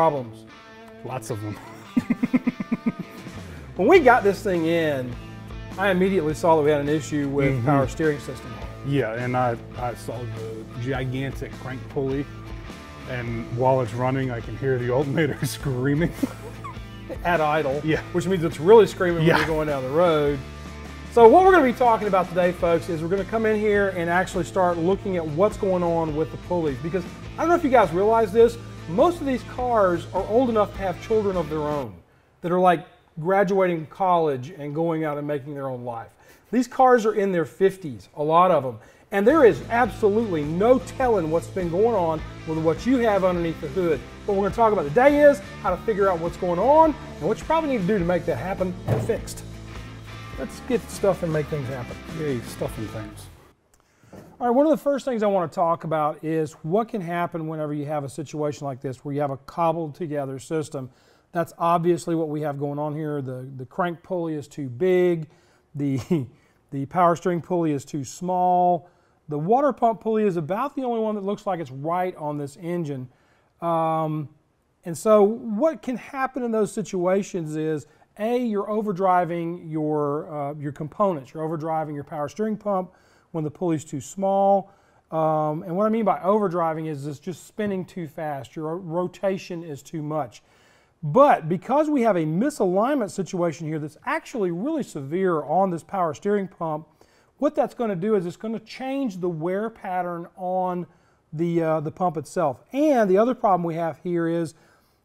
problems? Lots of them. When we got this thing in, I immediately saw that we had an issue with Mhm. power steering system. Yeah, and I, I saw the gigantic crank pulley, and while it's running, I can hear the alternator screaming. at idle, Yeah. which means it's really screaming Yeah. when you're going down the road. So what we're going to be talking about today, folks, is we're going to come in here and actually start looking at what's going on with the pulleys. Because I don't know if you guys realize this, most of these cars are old enough to have children of their own that are like graduating college and going out and making their own life. These cars are in their 50s, a lot of them. And there is absolutely no telling what's been going on with what you have underneath the hood. What we're going to talk about today is how to figure out what's going on and what you probably need to do to make that happen and fixed. Let's get stuff and make things happen. Yay, stuffing things. All right, one of the first things I want to talk about is what can happen whenever you have a situation like this where you have a cobbled together system. That's obviously what we have going on here. The, the crank pulley is too big, the, the power steering pulley is too small. The water pump pulley is about the only one that looks like it's right on this engine. Um, and so, what can happen in those situations is A, you're overdriving your, uh, your components. You're overdriving your power steering pump when the pulley's too small. Um, and what I mean by overdriving is it's just spinning too fast. Your rotation is too much. But because we have a misalignment situation here that's actually really severe on this power steering pump, what that's going to do is it's going to change the wear pattern on the, uh, the pump itself. And the other problem we have here is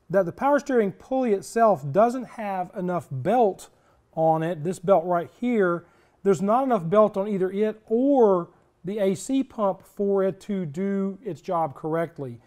that the power steering pulley itself doesn't have enough belt on it, this belt right here. There's not enough belt on either it or the AC pump for it to do its job correctly.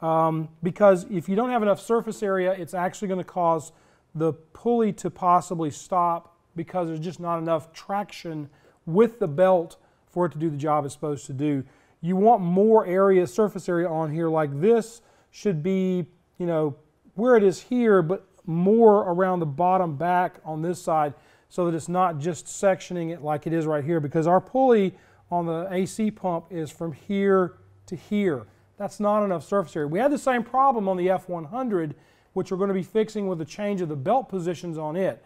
Um, because if you don't have enough surface area, it's actually going to cause the pulley to possibly stop because there's just not enough traction with the belt for it to do the job it's supposed to do. You want more area, surface area on here like this should be, you know, where it is here, but more around the bottom back on this side so that it's not just sectioning it like it is right here because our pulley on the AC pump is from here to here. That's not enough surface area. We had the same problem on the F100, which we're going to be fixing with the change of the belt positions on it.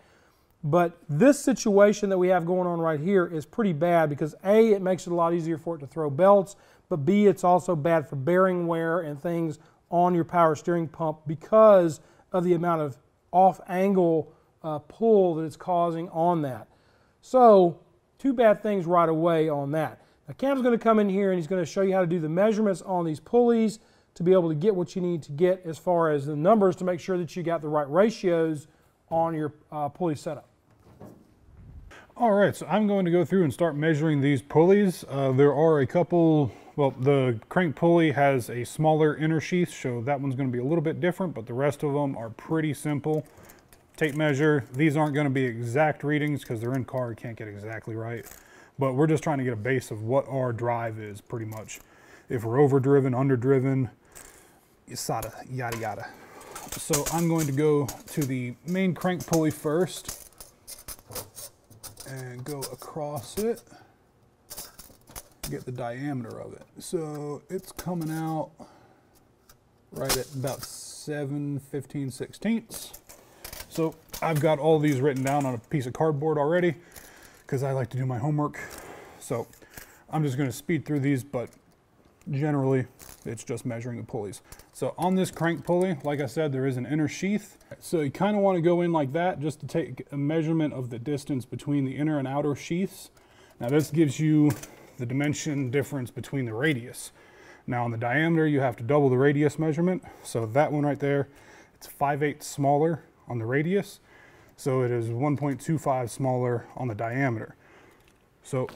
But this situation that we have going on right here is pretty bad because A, it makes it a lot easier for it to throw belts, but B, it's also bad for bearing wear and things on your power steering pump because of the amount of off angle uh, pull that it's causing on that. So, two bad things right away on that. Now, Cam's going to come in here and he's going to show you how to do the measurements on these pulleys to be able to get what you need to get as far as the numbers to make sure that you got the right ratios on your uh, pulley setup. All right, so I'm going to go through and start measuring these pulleys. Uh, there are a couple, well, the crank pulley has a smaller inner sheath, so that one's going to be a little bit different, but the rest of them are pretty simple. Tape measure, these aren't going to be exact readings because they're in car, can't get exactly right. But we're just trying to get a base of what our drive is pretty much. If we're overdriven, underdriven, yada, yada, yada. So I'm going to go to the main crank pulley first and go across it get the diameter of it so it's coming out right at about 7 15 sixteenths so I've got all these written down on a piece of cardboard already because I like to do my homework so I'm just going to speed through these but generally it's just measuring the pulleys so on this crank pulley like I said there is an inner sheath so you kind of want to go in like that just to take a measurement of the distance between the inner and outer sheaths. Now this gives you the dimension difference between the radius. Now on the diameter you have to double the radius measurement. So that one right there, it's 5 8 smaller on the radius. So it is 1.25 smaller on the diameter. So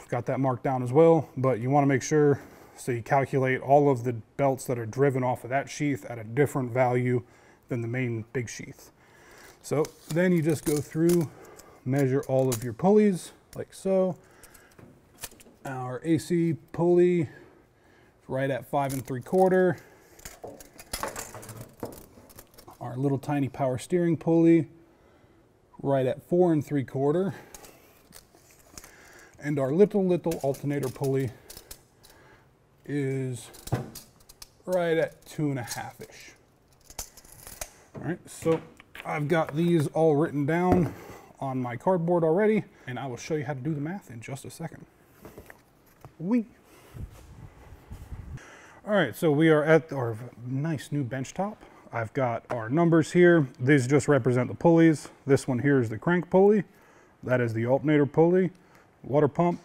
I've got that marked down as well, but you want to make sure so you calculate all of the belts that are driven off of that sheath at a different value than the main big sheath. So then you just go through, measure all of your pulleys like so. Our AC pulley right at five and three quarter. Our little tiny power steering pulley right at four and three quarter. And our little, little alternator pulley is right at two and a half-ish. All right, so I've got these all written down on my cardboard already, and I will show you how to do the math in just a second. We. All right, so we are at our nice new bench top. I've got our numbers here. These just represent the pulleys. This one here is the crank pulley. That is the alternator pulley, water pump,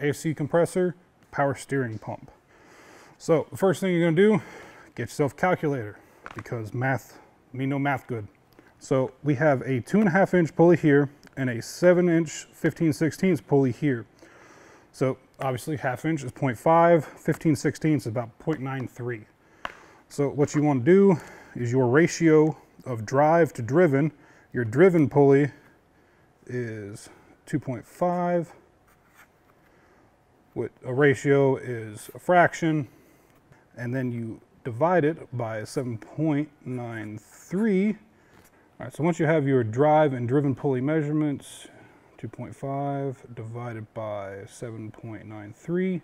AC compressor, power steering pump. So the first thing you're gonna do, get yourself a calculator because math, me no math good. So we have a two and a half inch pulley here and a seven inch 15 16 pulley here. So obviously half inch is 0.5, 15 16 is about 0.93. So what you want to do is your ratio of drive to driven, your driven pulley is 2.5, with a ratio is a fraction, and then you divide it by 7.93. All right, so once you have your drive and driven pulley measurements, 2.5 divided by 7.93,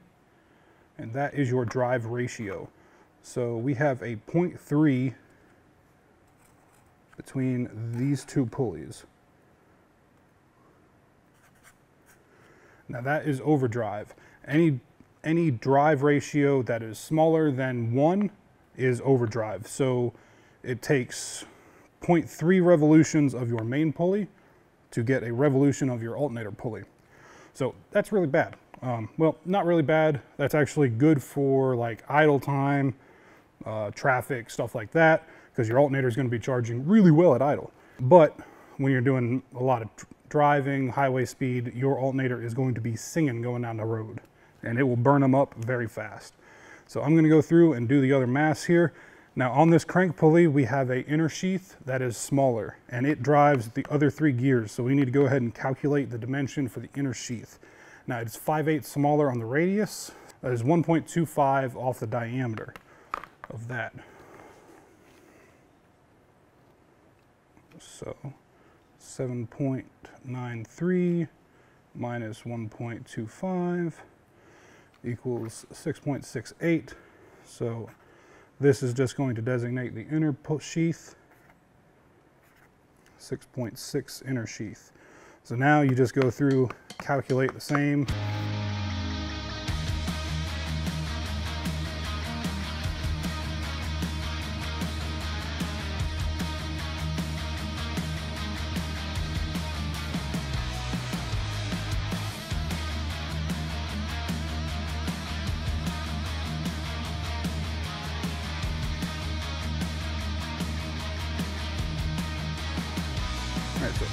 and that is your drive ratio. So we have a 0.3 between these two pulleys. Now that is overdrive. Any, any drive ratio that is smaller than one is overdrive. So it takes 0.3 revolutions of your main pulley to get a revolution of your alternator pulley. So that's really bad. Um, well, not really bad. That's actually good for like idle time, uh, traffic, stuff like that, because your alternator is going to be charging really well at idle. But when you're doing a lot of driving, highway speed, your alternator is going to be singing going down the road, and it will burn them up very fast. So I'm going to go through and do the other mass here. Now on this crank pulley, we have a inner sheath that is smaller and it drives the other three gears. So we need to go ahead and calculate the dimension for the inner sheath. Now it's 5 8 smaller on the radius. That is 1.25 off the diameter of that. So 7.93 minus 1.25 equals 6.68. So this is just going to designate the inner sheath, 6.6 inner sheath. So now you just go through, calculate the same.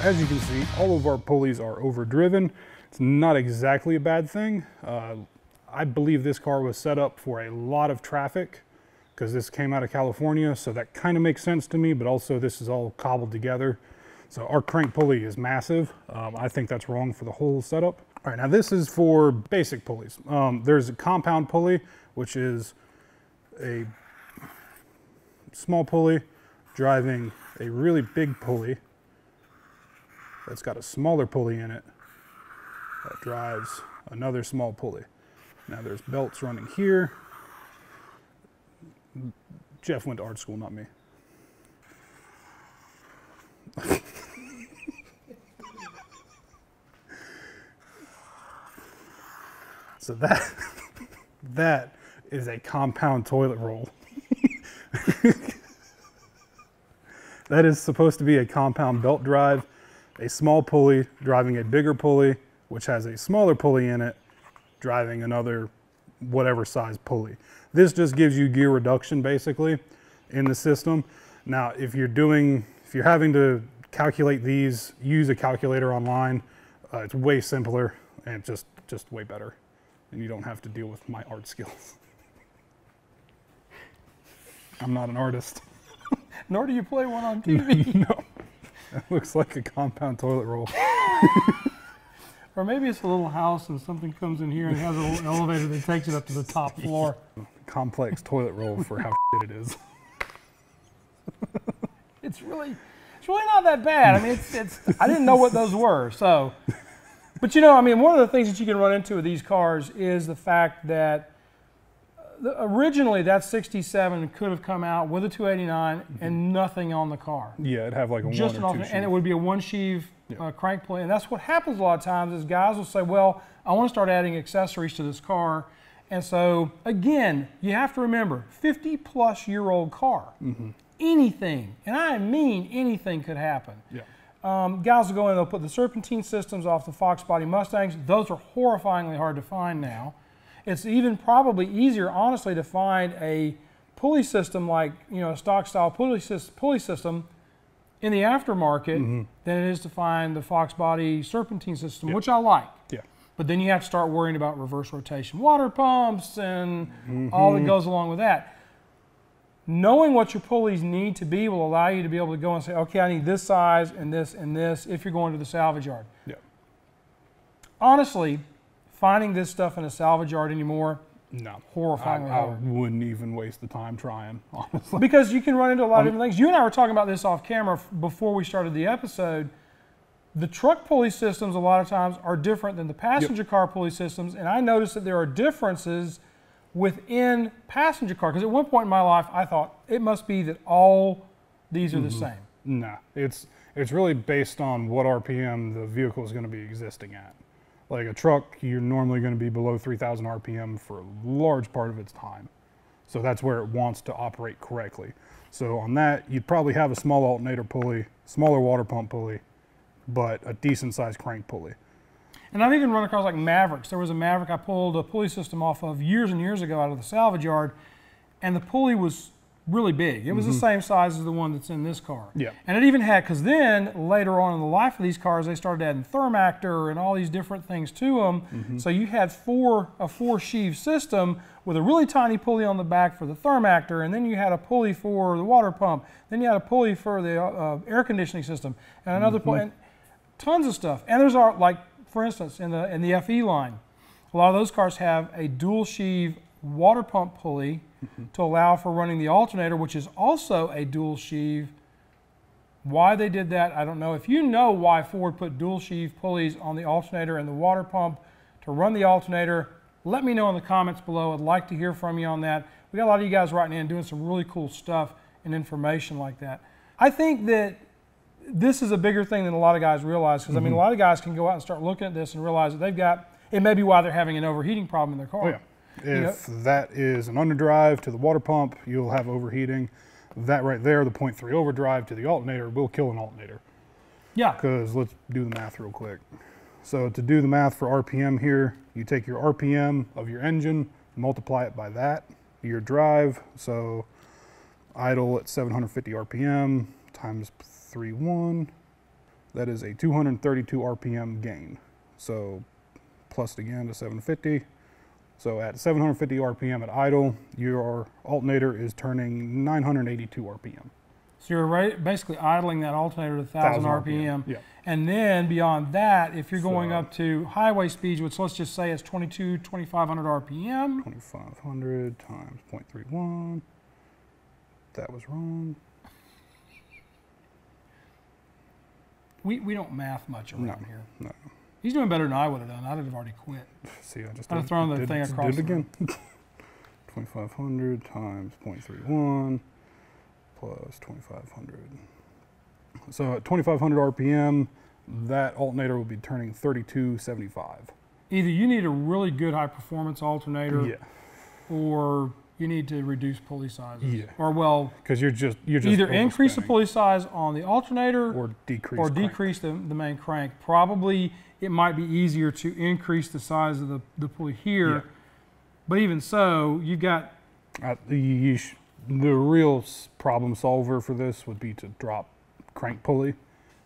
As you can see, all of our pulleys are overdriven. It's not exactly a bad thing. Uh, I believe this car was set up for a lot of traffic because this came out of California, so that kind of makes sense to me, but also this is all cobbled together. So our crank pulley is massive. Um, I think that's wrong for the whole setup. All right, now this is for basic pulleys. Um, there's a compound pulley, which is a small pulley driving a really big pulley that's got a smaller pulley in it that drives another small pulley. Now there's belts running here. Jeff went to art school, not me. so that that is a compound toilet roll. that is supposed to be a compound belt drive a small pulley driving a bigger pulley, which has a smaller pulley in it, driving another whatever size pulley. This just gives you gear reduction basically in the system. Now, if you're doing, if you're having to calculate these, use a calculator online. Uh, it's way simpler and just, just way better. And you don't have to deal with my art skills. I'm not an artist. Nor do you play one on TV. no. That looks like a compound toilet roll. or maybe it's a little house and something comes in here and has a little elevator that takes it up to the top floor. Complex toilet roll for how it is. it's really, it's really not that bad. I mean, it's, it's. I didn't know what those were, so. But you know, I mean, one of the things that you can run into with these cars is the fact that originally that 67 could have come out with a 289 and nothing on the car. Yeah, it'd have like a Just an one or two alternate, and it would be a one sheave Yeah. uh, crank pulley. And that's what happens a lot of times is guys will say, well, I want to start adding accessories to this car. And so again, you have to remember, 50 plus year old car, Mm-hmm. anything, and I mean anything could happen. Yeah. Um, guys will go in and they'll put the serpentine systems off the Fox body Mustangs. Those are horrifyingly hard to find now. It's even probably easier, honestly, to find a pulley system like you know a stock style pulley, pulley system in the aftermarket mm-hmm. than it is to find the Fox body serpentine system, Yeah. which I like. Yeah. But then you have to start worrying about reverse rotation water pumps and all that mm-hmm. goes along with that. Knowing what your pulleys need to be will allow you to be able to go and say, okay, I need this size and this and this if you're going to the salvage yard. Yeah. Honestly, finding this stuff in a salvage yard anymore, No. I, I wouldn't even waste the time trying, honestly. Because you can run into a lot of um, different things. You and I were talking about this off camera before we started the episode. The truck pulley systems, a lot of times, are different than the passenger car pulley systems. And I noticed that there are differences within passenger car. Because at one point in my life, I thought it must be that all these are the mm-hmm. same. No, it's it's really based on what RPM the vehicle is going to be existing at. Like a truck, you're normally going to be below 3,000 RPM for a large part of its time. So that's where it wants to operate correctly. So on that, you'd probably have a small alternator pulley, smaller water pump pulley, but a decent sized crank pulley. And I've even run across like Mavericks. There was a Maverick I pulled a pulley system off of years and years ago out of the salvage yard, and the pulley was really big. It was the mm-hmm. same size as the one that's in this car. Yeah. And it even had, because then later on in the life of these cars, they started adding Thermactor and all these different things to them. Mm-hmm. So you had four a four sheave system with a really tiny pulley on the back for the Thermactor, and then you had a pulley for the water pump. Then you had a pulley for the uh, uh air conditioning system, and another pulley. Mm-hmm. And tons of stuff. And there's our like, for instance, in the in the FE line, a lot of those cars have a dual sheave water pump pulley mm-hmm. to allow for running the alternator, which is also a dual sheave. Why they did that, I don't know. If you know why Ford put dual sheave pulleys on the alternator and the water pump to run the alternator, let me know in the comments below. I'd like to hear from you on that. We got a lot of you guys writing in doing some really cool stuff and information like that. I think that this is a bigger thing than a lot of guys realize because I mean a mm-hmm. lot of guys can go out and start looking at this and realize that they've got it may be why they're having an overheating problem in their car. Oh yeah. If that is an underdrive to the water pump, you'll have overheating. That right there, the 0.3 overdrive to the alternator will kill an alternator. Yeah. Because let's do the math real quick. So to do the math for RPM here, you take your RPM of your engine, multiply it by that, your drive. So idle at 750 RPM times 3.1, that is a 232 RPM gain. So plus it again to 750. So at 750 RPM at idle, your alternator is turning 982 RPM. So you're right, basically idling that alternator to 1,000 RPM. Yeah. And then beyond that, if you're going So- up to highway speeds, which let's just say is 22, 2,500 RPM, 2500 times 0.31. That was wrong. we, we don't math much around No, here. no. He's doing better than I would have done. I'd have already quit. See, I just I'd have did- thrown the did- thing did across it again. 2500 times 0.31 plus 2500. So at 2500 RPM, that alternator will be turning 3275. Either you need a really good high performance alternator Yeah, or you need to reduce pulley sizes. Yeah. Or, well, because you're just you're just either increase the pulley size on the alternator or decrease or crank. decrease the, the main crank. Probably it might be easier to increase the size of the, the pulley here. Yeah. But even so, you've got I, you the real problem solver for this would be to drop crank pulley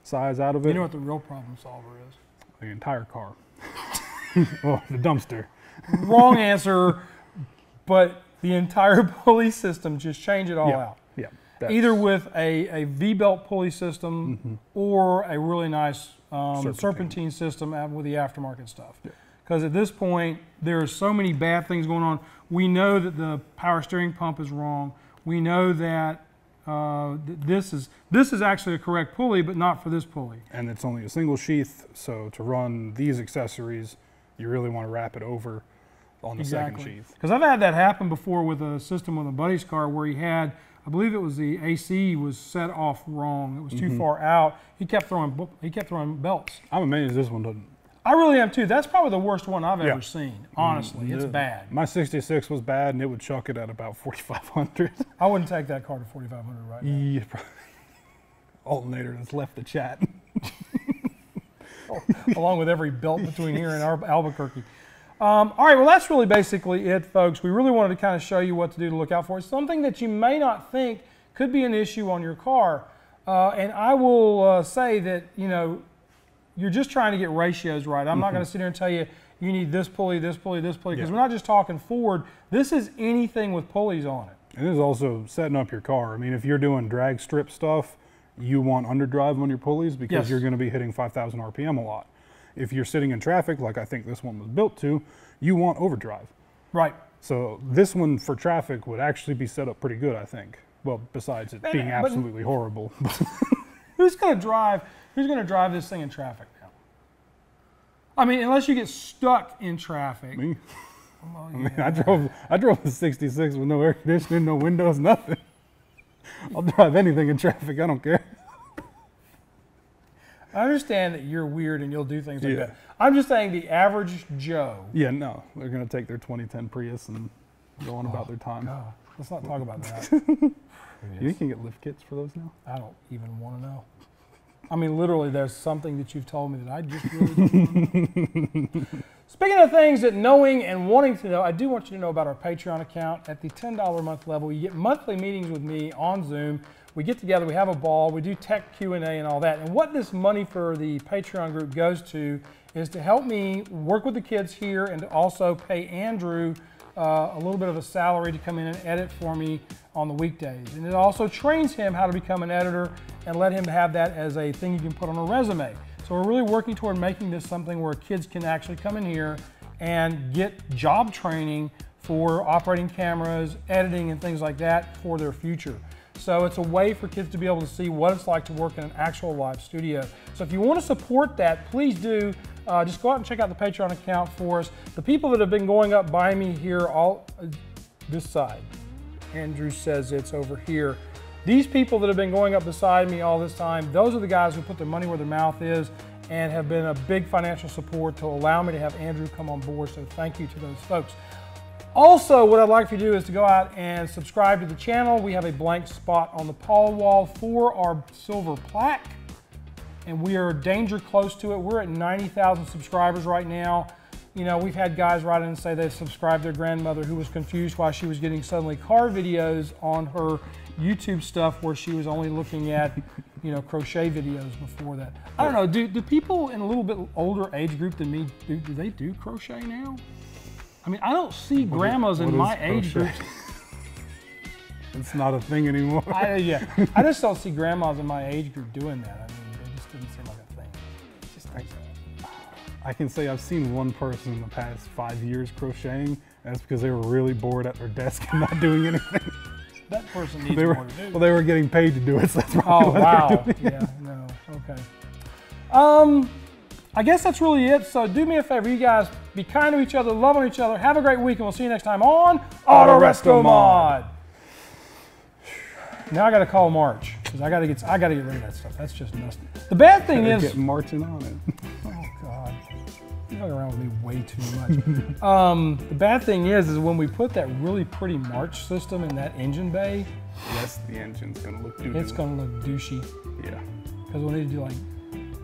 size out of it. you know what the real problem solver is. the entire car. well, the dumpster. Wrong answer, but the entire pulley system just change it all Yeah. out. Yeah. Either with a, a V-belt pulley system mm-hmm. or a really nice um, serpentine. Serpentine. system with the aftermarket stuff. Yeah. Because at this point, there are so many bad things going on. We know that the power steering pump is wrong. We know that uh, th- this is this is actually a correct pulley, but not for this pulley. and it's only a single sheath. So to run these accessories, you really want to wrap it over on the second sheath. Because I've had that happen before with a system with a buddy's car where he had, I believe it was the AC was set off wrong. It was too Mm-hmm. far out. He kept throwing he kept throwing belts. I'm amazed this one doesn't. I really am too. That's probably the worst one I've Yeah. ever seen. Honestly, it's Yeah. bad. My 66 was bad, and it would chuck it at about 4,500. I wouldn't take that car to 4,500 right now. yeah, probably. Alternator has left the chat. along with every belt between here and Al- Albuquerque. Um, all right, well, that's really basically it, folks. We really wanted to kind of show you what to do to look out for. It's something that you may not think could be an issue on your car. Uh, and I will uh, say that, you know, you're just trying to get ratios right. I'm not going to sit here and tell you you need this pulley, this pulley, this pulley, because Yeah. we're not just talking Ford. This is anything with pulleys on it. And this is also setting up your car. I mean, if you're doing drag strip stuff, you want underdrive on your pulleys because Yes. you're going to be hitting 5,000 RPM a lot. If you're sitting in traffic, like I think this one was built to, you want overdrive. Right. So this one for traffic would actually be set up pretty good, I think. Well, besides it Man, being absolutely horrible. Who's going to drive? Who's going to drive this thing in traffic now? I mean, unless you get stuck in traffic. Me? Well, I mean, I drove I drove a 66 with no air conditioning, no windows, nothing. I'll drive anything in traffic. I don't care. I understand that you're weird and you'll do things like Yeah. that. I'm just saying the average Joe. Yeah, no, they're gonna take their 2010 Prius and go on about oh, their time. God, let's not talk about that. You can get lift kits for those now. I don't even want to know. I mean, literally, there's something that you've told me that I just really don't know. Speaking of things that knowing and wanting to know, I do want you to know about our Patreon account. At the $10 a month level, you get monthly meetings with me on Zoom. We get together, we have a ball, we do tech Q&A and all that. And what this money for the Patreon group goes to is to help me work with the kids here and to also pay Andrew uh, a little bit of a salary to come in and edit for me on the weekdays. And it also trains him how to become an editor and let him have that as a thing you can put on a resume. So we're really working toward making this something where kids can actually come in here and get job training for operating cameras, editing, and things like that for their future. So it's a way for kids to be able to see what it's like to work in an actual live studio. So if you want to support that, please do. Uh, just go out and check out the Patreon account for us. The people that have been going up by me here, all uh, this side. Andrew says it's over here. These people that have been going up beside me all this time, those are the guys who put their money where their mouth is and have been a big financial support to allow me to have Andrew come on board. So thank you to those folks. Also, what I'd like for you to do is to go out and subscribe to the channel. We have a blank spot on the Paul wall for our silver plaque, and we are danger close to it. We're at 90,000 subscribers right now. You know, we've had guys write in and say they subscribed their grandmother who was confused why she was getting suddenly car videos on her YouTube stuff where she was only looking at, you know, crochet videos before that. I don't know. Do, do people in a little bit older age group than me do, do they do crochet now? I mean, I don't see grandmas in what my age group. It's not a thing anymore. I, yeah, I just don't see grandmas in my age group doing that. I mean, it just doesn't seem like a thing. It just doesn't. I can say I've seen one person in the past five years crocheting. And that's because they were really bored at their desk and not doing anything. That person needs they were more to do. well, they were getting paid to do it. So that's probably Oh why wow! they're doing it. Yeah, no, okay. Um, I guess that's really it. So do me a favor, you guys, be kind to each other, love on each other. Have a great week, and we'll see you next time on Auto Resto Mod. Now I got to call March because I got to get I got to get rid of that stuff. That's just nasty. The bad thing is, getting marching on it. oh god, you're fucking around with me way too much. um, the bad thing is, is when we put that really pretty March system in that engine bay, yes, the engine's gonna look doo it's going to look douchey Yeah. because we'll need to do like,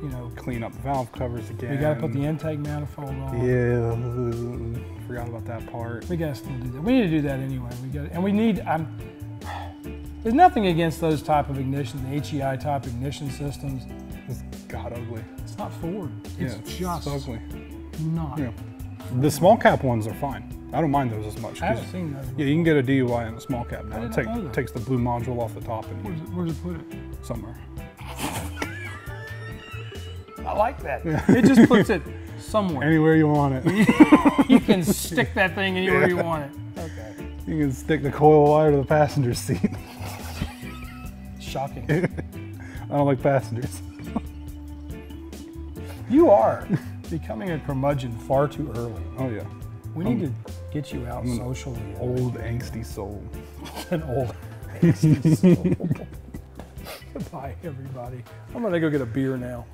you know, Clean up valve covers again. We gotta put the intake manifold on. Yeah. Forgot about that part. We gotta still do that. We need to do that anyway. We got, and we need. I'm. There's nothing against those type of ignition, the HEI type ignition systems. It's god ugly. It's not Ford. It's yeah, just it's ugly. not. Yeah. The small cap ones are fine. I don't mind those as much. I haven't seen those. Yeah, you can get a DUI in a small cap now. It take, takes the blue module off the top and Where's it, where's it put it? somewhere. I like that. It just puts it somewhere. Anywhere you want it. you can stick that thing anywhere you want it. Okay. you can stick the coil wire to the passenger seat. Shocking. I don't like passengers. You are becoming a curmudgeon far too early. Oh yeah. We need to Get you out I'm an socially. Old angsty soul. An old angsty soul. Goodbye, everybody. I'm gonna go get a beer now.